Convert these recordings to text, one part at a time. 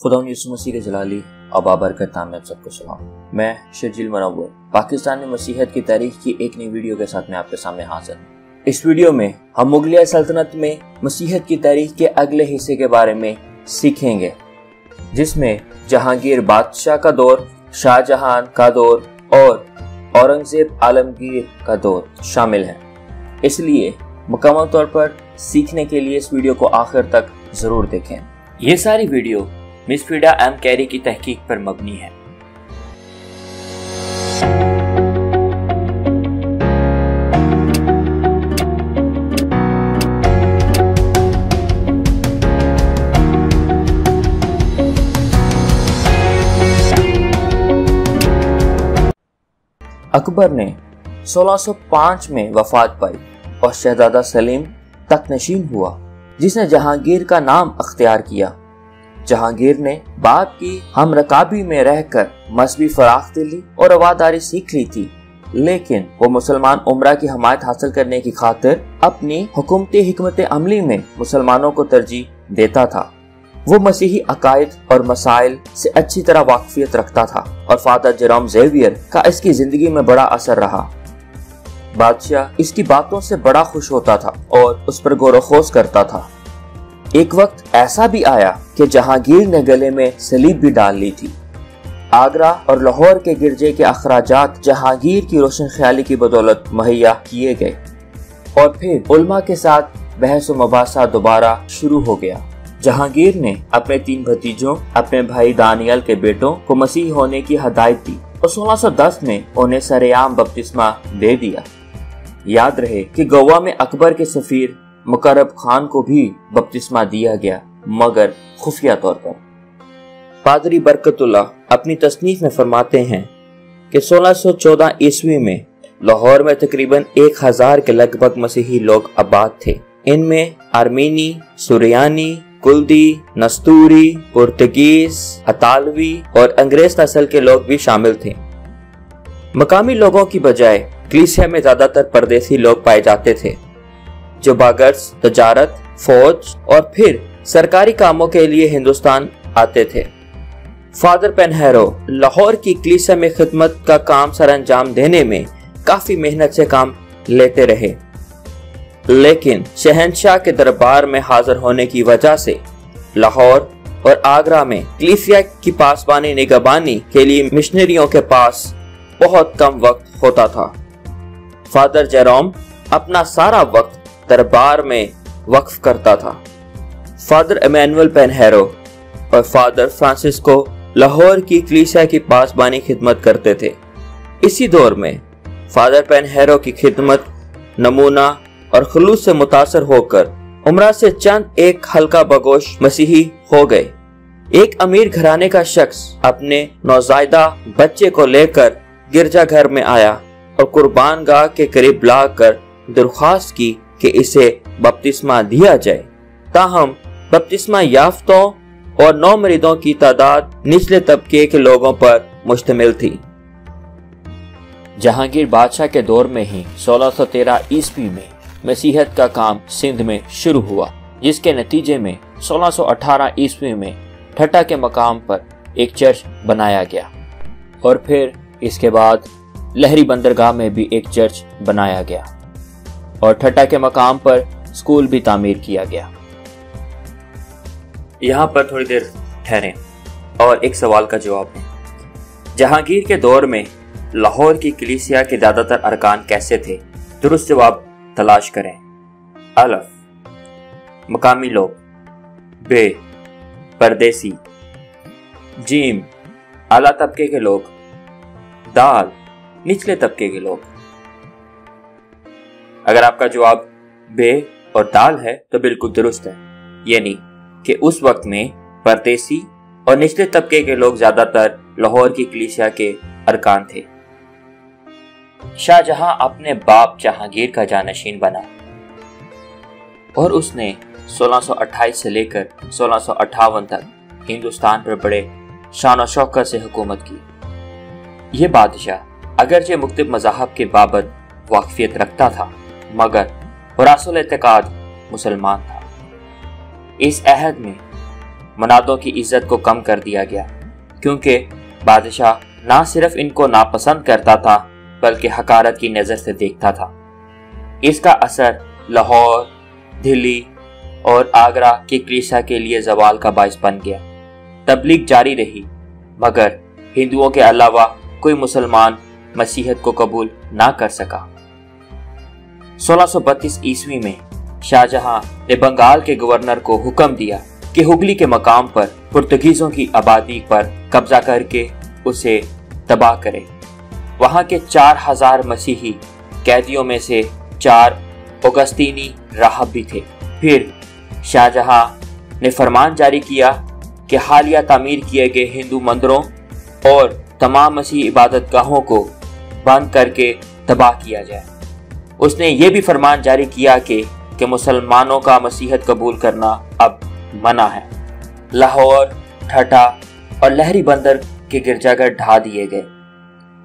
खुदा मसीह के जलाली और आप सबको सलाम। मैं शर्जिल मनवर पाकिस्तान में मसीहत की तारीख की एक नई वीडियो के साथ मैं आपके सामने हाजिर हूँ। इस वीडियो में हम मुगलिया सल्तनत में मसीहत की तारीख के अगले हिस्से के बारे में सीखेंगे, जिसमें जहांगीर बादशाह का दौर, शाहजहां का दौर और औरंगज़ेब आलमगीर का दौर शामिल है। इसलिए मुकम्मल तौर पर सीखने के लिए इस वीडियो को आखिर तक ज़रूर देखें। ये सारी video Miss Frida M Carey की तहकीक पर मबनी है। अकबर ने 1605 में वफात पाई और शहजादा सलीम तक नशीन हुआ, जिसने जहांगीर का नाम अख्तियार किया। जहांगीर ने बाप की। हम रकाबी में रहकर मजहबी फराख दिली और रवादारी सीख ली थी। लेकिन वो मुसलमान उम्र की हमायत हासिल करने की खातिर अपनी हुकूमती हमत अमली में मुसलमानों को तरजीह देता था। वो मसीही अकायद और मसाइल से अच्छी तरह वाकफियत रखता था और फादर जराम जेवियर का इसकी ज़िंदगी में बड़ा असर रहा। बादशाह इसकी बातों से बड़ा खुश होता था और उस पर गौरखोज करता था। एक वक्त ऐसा भी आया कि जहांगीर ने गले में सलीब भी डाल ली थी। आगरा और लाहौर के गिरजे के अखराज जहांगीर की रोशन ख्याली की बदौलत मुहैया किए गए। और फिर उल्मा के साथ बहस मुबासा दोबारा शुरू हो गया। जहांगीर ने अपने तीन भतीजों, अपने भाई दानियल के बेटों को मसीह होने की हदायत दी और 1610 में उन्हें सरेआम बपतिस्मा दे दिया। याद रहे कि गोवा में अकबर के सफीर मुकरब खान को भी बपतिस्मा दिया गया, मगर खुफिया तौर पर। पादरी बरकतुल्ला अपनी तसनीफ में फरमाते हैं कि 1614 ईस्वी में लाहौर में तकरीबन एक हज़ार के लगभग मसीही लोग आबाद थे। इनमें आर्मीनी, सुरियानी, कुल्दी, नस्तूरी, पुर्तगीज, अतालवी और अंग्रेज़ नस्ल के लोग भी शामिल थे। मकामी लोगों की बजाय में ज़्यादातर परदेसी लोग पाए जाते थे। जो बागर्स, तजारत, फौज और फिर सरकारी कामों के लिए हिंदुस्तान आते थे। फादर पेनहेरो, लाहौर की क्लीसा में खिदमत का काम सर अंजाम देने में काफ़ी मेहनत से काम लेते रहे। लेकिन शहनशाह के दरबार में हाजिर होने की वजह से लाहौर और आगरा में क्लीसिया की पासबानी निगबानी के लिए मिशनरियों के पास बहुत कम वक्त होता था। फादर जेरोम अपना सारा वक्त दरबार में वक्फ करता था। फादर एमैनुअल पेनहेरो और फादर फ्रांसिस्को लाहौर की क्लीसिया की पासबानी खिदमत करते थे। इसी दौर में फादर पेनहेरो की खिदमत नमूना और खलूस से मुतासर होकर उमरा से चंद एक हल्का बगोश मसीही हो गए। एक अमीर घराने का शख्स अपने नौजायदा बच्चे को लेकर गिरजा घर में आया और कुर्बान गाह के करीब लाकर दरख्वास्त की कि इसे बपतिस्मा दिया जाए। ताहम, बपतिस्मा याफ्तों और नौ मरीदों की तादाद निचले तबके के लोगों पर मुश्तमिल थी। जहांगीर बादशाह के दौर में ही 1613 ईस्वी में मसीहत का काम सिंध में शुरू हुआ, जिसके नतीजे में 1618 ईस्वी में ठट्टा के मकाम पर एक चर्च बनाया गया और फिर इसके बाद लहरी बंदरगाह में भी एक चर्च बनाया गया। और ठट्टा के मकाम पर स्कूल भी तामीर किया गया। यहाँ पर थोड़ी देर ठहरें और एक सवाल का जवाब दें। जहांगीर के दौर में लाहौर की कलीसिया के ज़्यादातर अरकान कैसे थे? दुरुस्त जवाब, तलाश करें। अलफ, मकामी लोग। बे, परदेसी। जीम, आला तबके के लोग। दाल, निचले तबके के लोग। अगर आपका जवाब बे और दाल है तो बिल्कुल दुरुस्त है। यानी कि उस वक्त में परदेसी और निचले तबके के लोग ज़्यादातर लाहौर की कलीसिया के अरकान थे। शाहजहां अपने बाप जहांगीर का जानशीन बना और उसने 1628 से लेकर सोलह तक हिंदुस्तान पर बड़े शान शौकत से हुकूमत की। यह बादशाह अगरचे मुख्तब मजाहब के बाबत वाकफियत रखता था। मगर रसुल एतकाद मुसलमान था। इस अहद में मुनादों की इज़्ज़त को कम कर दिया गया, क्योंकि बादशाह ना सिर्फ़ इनको नापसंद करता था, बल्कि हकारत की नज़र से देखता था। इसका असर लाहौर, दिल्ली और आगरा के क्रीसा के लिए जवाल का बायस बन गया। तबलीग जारी रही, मगर हिंदुओं के अलावा कोई मुसलमान मसीहत को कबूल ना कर सका। 1632 ईस्वी में शाहजहां ने बंगाल के गवर्नर को हुक्म दिया कि हुगली के मकाम पर पुर्तगीजों की आबादी पर कब्जा करके उसे तबाह करे। वहाँ के चार हज़ार मसीही कैदियों में से चार ओगस्तीनी राहब भी थे। फिर शाहजहां ने फरमान जारी किया कि हालिया तामीर किए गए हिंदू मंदिरों और तमाम मसीह इबादत गाहों को बंद करके तबाह किया जाए। उसने ये भी फरमान जारी किया कि कि मुसलमानों का मसीहत कबूल करना अब मना है। लाहौर ठटा और लहरी बंदर के गिरजाघर ढा दिए गए।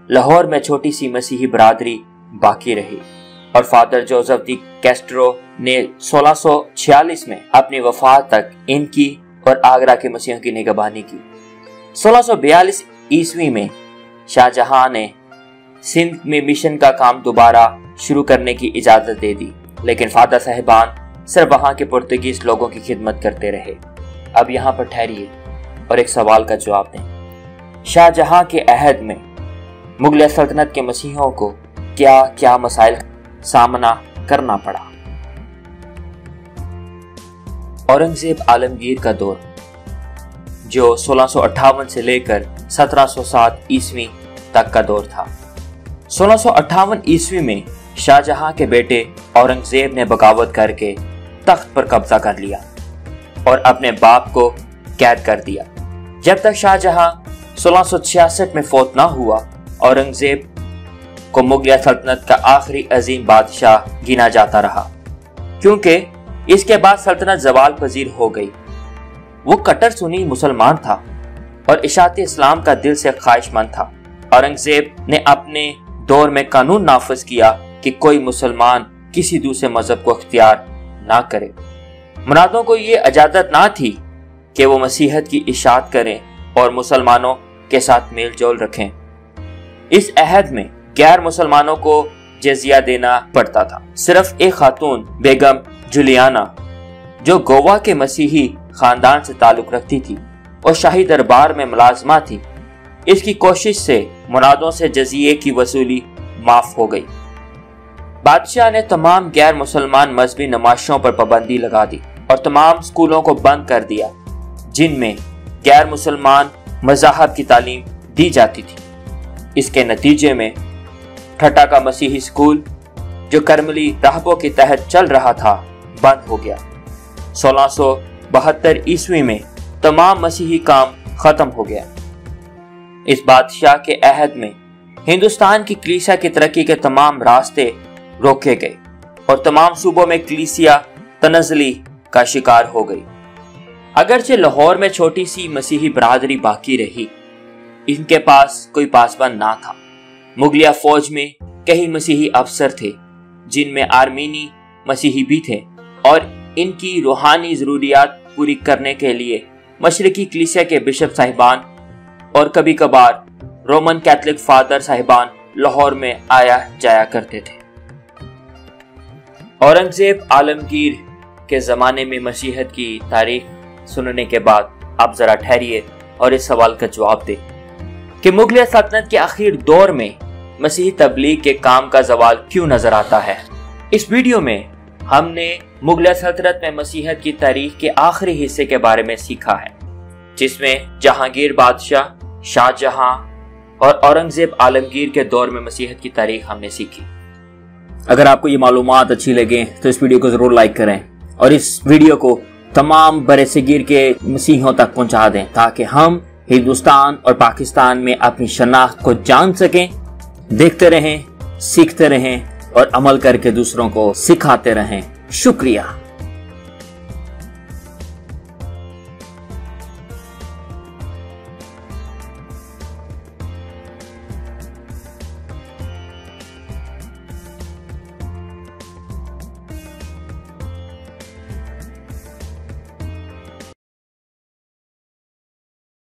लाहौर में छोटी सी मसीही बरादरी बाकी रही और फादर जोसेफ दी कैस्ट्रो ने 1646 में अपनी वफात तक इनकी और आगरा के मसीहों की निगबानी की। 1642 ईस्वी में शाहजहां ने सिंध में मिशन का काम दोबारा शुरू करने की इजाज़त दे दी। लेकिन फादर साहिबान सिर्फ़ वहाँ के पुर्तगीज लोगों की खिदमत करते रहे। अब यहाँ पर ठहरिए और एक सवाल का जवाब दें। शाहजहां के अहद में मुगल सल्तनत के मसीहों को क्या क्या मसाइल सामना करना पड़ा? औरंगज़ेब आलमगीर का दौर, जो सोलह से लेकर 1707 ईस्वी तक का दौर था। सोलह ईस्वी में शाहजहां के बेटे औरंगज़ेब ने बगावत करके तख्त पर कब्जा कर लिया और अपने बाप को कैद कर दिया। जब तक शाहजहां सोलह में फौत ना हुआ, औरंगज़ेब को मुगलिया सल्तनत का आखिरी अजीम बादशाह गिना जाता रहा। क्योंकि इसके बाद सल्तनत जवाल पजीर हो गई। वो कट्टर सुनी मुसलमान था और इशात इस्लाम का दिल से ख्वाहिशमंद था। औरंगज़ेब ने अपने दौर में कानून नाफज किया कि कोई मुसलमान किसी दूसरे मज़हब को अख्तियार ना करे। मुरादों को ये इजाज़त ना थी कि वो मसीहत की इशात करें और मुसलमानों के साथ मेल जोल रखें। इस अहद में गैर मुसलमानों को जजिया देना पड़ता था। सिर्फ़ एक खातून बेगम जुलियाना, जो गोवा के मसीही खानदान से ताल्लुक रखती थी और शाही दरबार में मुलाजमा थी, इसकी कोशिश से मुरादों से जजिए की वसूली माफ़ हो गई। बादशाह ने तमाम गैर मुसलमान मजहबी नमाशों पर पाबंदी लगा दी और तमाम स्कूलों को बंद कर दिया, जिनमें गैर मुसलमान मजाहब की तालीम दी जाती थी। इसके नतीजे में ठट्टा का मसीही स्कूल, जो करमली राहबों के तहत चल रहा था, बंद हो गया। सोलह ईस्वी में तमाम मसीही काम खत्म हो गया। इस बादशाह के अहद में हिंदुस्तान की क्लीसिया की तरक्की के तमाम रास्ते रोके गए और तमाम सूबों में क्लीसिया, तनजली का शिकार हो गई। अगरचे लाहौर में छोटी सी मसीही बरादरी बाकी रही। इनके पास कोई पासवान ना था। मुगलिया फौज में कई मसीही अफसर थे, जिनमें आर्मीनी मसीही भी थे और इनकी रूहानी ज़रूरियात पूरी करने के लिए मशरकी कलिसिया के बिशप साहिबान और कभी कभार रोमन कैथलिक फादर साहिबान लाहौर में आया जाया करते थे। औरंगज़ेब आलमगीर के ज़माने में मसीहत की तारीख सुनने के बाद आप ज़रा ठहरिए और इस सवाल का जवाब दें कि मुगल सल्तनत के आखिर दौर में मसीही तबलीग के काम का जवाल क्यों नज़र आता है? इस वीडियो में हमने मुगल सल्तनत में मसीहत की तारीख के आखिरी हिस्से के बारे में सीखा है, जिसमें जहांगीर बादशाह, शाहजहां और औरंगज़ेब आलमगीर के दौर में मसीहत की तारीख हमने सीखी। अगर आपको ये मालूम अच्छी लगे तो इस वीडियो को ज़रूर लाइक करें और इस वीडियो को तमाम बरे सगीर के मसीहों तक पहुँचा दें, ताकि हम हिंदुस्तान और पाकिस्तान में अपनी शनाख्त को जान सकें, देखते रहें, सीखते रहें और अमल करके दूसरों को सिखाते रहें। शुक्रिया।